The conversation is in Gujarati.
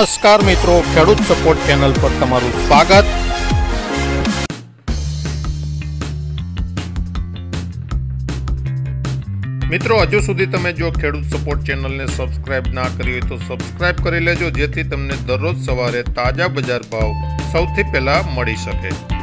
નમસ્કાર મિત્રો, ખેડૂત સપોર્ટ ચેનલ પર તમારું સ્વાગત. મિત્રો, હજુ સુધી તમે જો ખેડૂત સપોર્ટ ચેનલને સબસ્ક્રાઇબ ના કરી હોય તો સબસ્ક્રાઇબ કરી લેજો, જેથી તમને દરરોજ સવારે તાજા બજાર ભાવ સૌથી પહેલા મળી શકે.